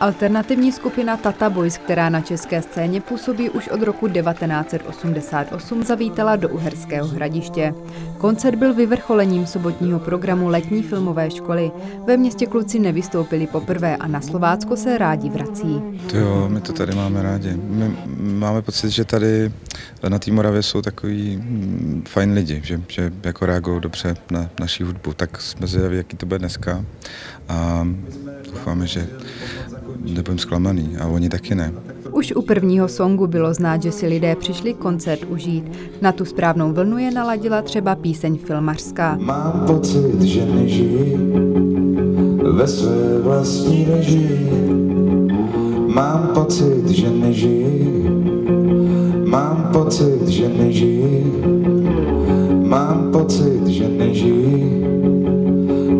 Alternativní skupina Tata Boys, která na české scéně působí už od roku 1988, zavítala do Uherského hradiště. Koncert byl vyvrcholením sobotního programu letní filmové školy. Ve městě kluci nevystoupili poprvé a na Slovácko se rádi vrací. To jo, my to tady máme rádi. My máme pocit, že tady na té Moravě jsou takový mm, fajn lidi, že, že jako reagují dobře na naší hudbu. Tak jsme zvědaví, jaký to bude dneska a doufáme, že nebudeme zklamaný a oni taky ne. Už u prvního songu bylo znát, že si lidé přišli koncert užít. Na tu správnou vlnu je naladila třeba píseň filmařská. Mám pocit, že nežijí ve své vlastní režii. Mám pocit, že nežijí. Mám pocit, že nežijí. Mám pocit, že nežijí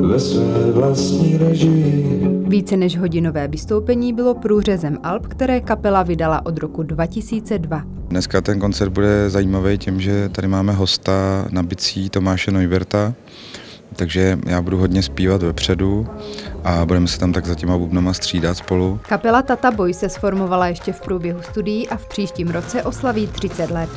ve své vlastní režii. Více než hodinové vystoupení bylo průřezem Alp, které kapela vydala od roku 2002. Dneska ten koncert bude zajímavý tím, že tady máme hosta na bicí Tomáše Neuberta, takže já budu hodně zpívat vepředu a budeme se tam tak za těma bubnama střídat spolu. Kapela Tata Boy se sformovala ještě v průběhu studií a v příštím roce oslaví 30 let.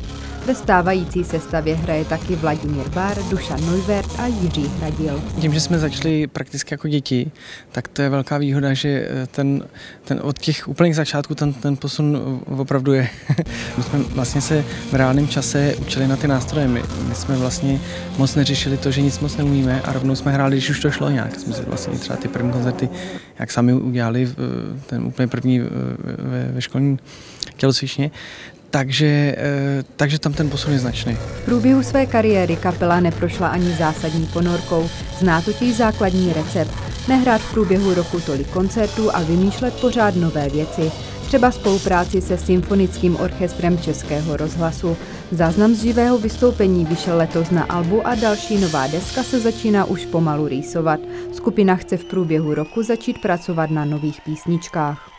Ve stávající sestavě hraje taky Vladimír Bár, Dušan Neuvert a Jiří Hradil. Tím, že jsme začali prakticky jako děti, tak to je velká výhoda, že eh, ten, ten od těch úplných začátků ten, ten posun opravdu je. My jsme vlastně se v reálném čase učili na ty nástroje. My, my jsme vlastně moc neřešili to, že nic moc neumíme a rovnou jsme hráli, když už to šlo nějak. Jsme si vlastně třeba ty první koncerty, jak sami udělali, ten úplně první ve, ve školní tělocvičně, takže, eh, takže tam ten posun je značný. V průběhu své kariéry kapela neprošla ani zásadní ponorkou. Zná totiž základní recept. Nehrát v průběhu roku tolik koncertů a vymýšlet pořád nové věci. Třeba spolupráci se Symfonickým orchestrem Českého rozhlasu. Záznam z živého vystoupení vyšel letos na albu a další nová deska se začíná už pomalu rýsovat. Skupina chce v průběhu roku začít pracovat na nových písničkách.